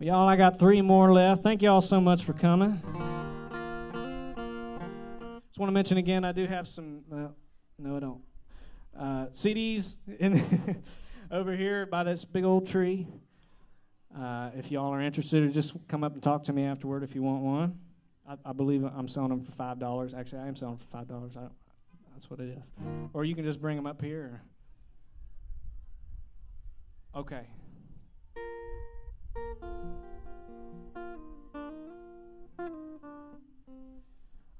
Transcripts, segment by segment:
Well, y'all, I got three more left. Thank y'all so much for coming. Just want to mention again, I do have some. Uh, no, I don't. Uh, CDs in over here by this big old tree. Uh, if y'all are interested, just come up and talk to me afterward if you want one. I, I believe I'm selling them for five dollars. Actually, I am selling for five dollars. That's what it is. Or you can just bring them up here. Okay.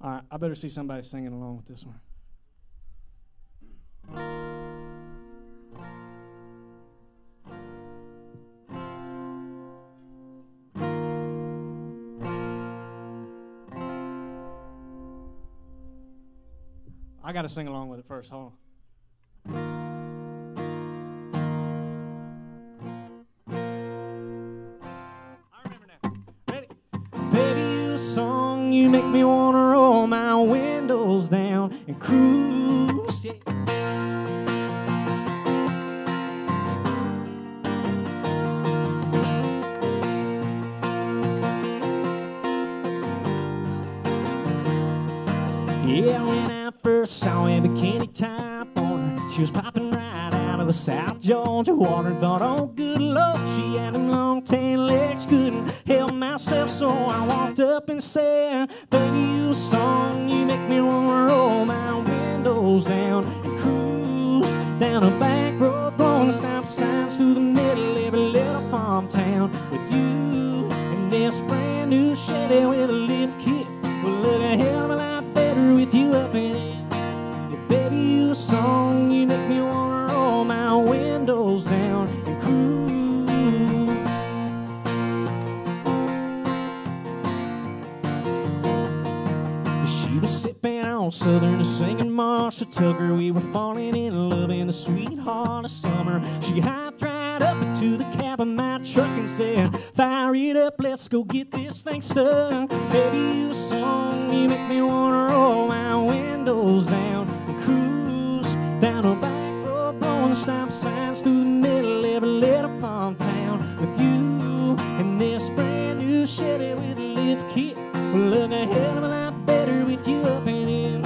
All right, I better see somebody singing along with this one. I got to sing along with it first. Hold on. I remember now. Ready? Baby, you song, you make me wanna my windows down and cruise. Yeah. Yeah, when I first saw a bikini top on her, she was popping right of the South Georgia water. Thought, oh, good luck, she had them long tan legs, couldn't help myself, so I walked up and said, Baby, you a song, you make me wanna roll my windows down and cruise down a back road, blowing stop signs through the middle of every little farm town with you and this brand new Chevy with Sipping on Southern singing Marshall Tucker. We were falling in love in the sweet heart of summer. She hopped right up into the cab of my truck and said, Fire it up, let's go get this thing stuck. Baby, you a song, you make me wanna roll my windows down and cruise down a back road, blowing stop signs through the middle of every little farm town with you and this brand new Chevy with a lift kit. Look a hell of a lot better with you up in it.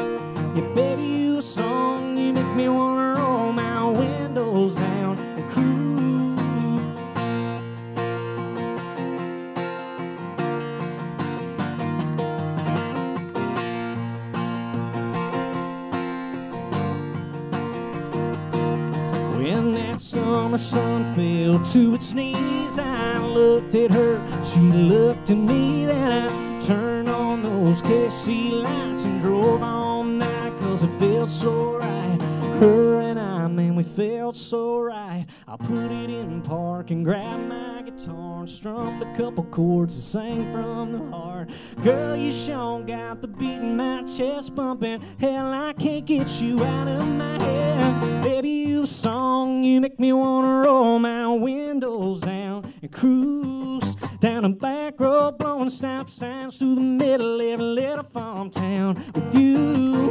Yeah, baby, you a song, you make me wanna roll my windows down and cruise. When that summer sun fell to its knees, I looked at her, she looked at me, then I turned those KC lights and drove all night, cause it felt so right. Her and I, man, we felt so right. I put it in park and grabbed my guitar and strummed a couple chords and sang from the heart. Girl, you sure got the beat in my chest bumping. Hell, I can't get you out of my head. Baby, you song, you make me wanna roll my windows down and cruise down a back road, blowing stop signs through the middle of every little farm town with you.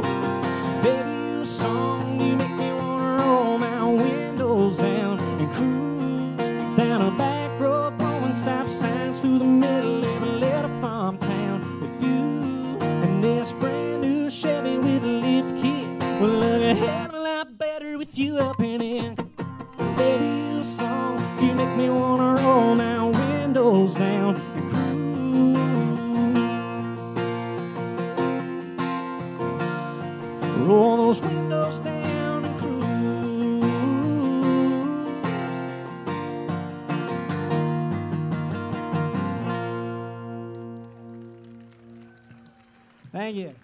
Baby, you a song, you make me wanna roll my windows down and cruise down a back road, blowing stop signs through the middle of every little farm town with you and this brand new Chevy with a lift kit. Will look a hell of a lot better with you up in Roll those windows down and cruise. Thank you.